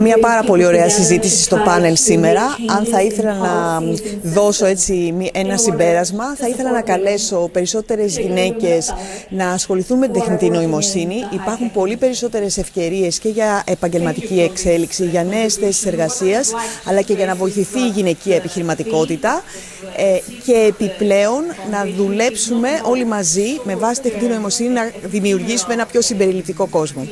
Μια πάρα πολύ ωραία συζήτηση στο πάνελ σήμερα. Αν θα ήθελα να δώσω έτσι ένα συμπέρασμα, θα ήθελα να καλέσω περισσότερες γυναίκες να ασχοληθούν με την τεχνητή νοημοσύνη. Υπάρχουν πολύ περισσότερες ευκαιρίες και για επαγγελματική εξέλιξη, για νέες θέσεις εργασίας, αλλά και για να βοηθηθεί η γυναικεία επιχειρηματικότητα ε, και επιπλέον να δουλέψουμε όλοι μαζί με βάση τεχνητή νοημοσύνη να δημιουργήσουμε ένα πιο συμπεριληπτικό κόσμο.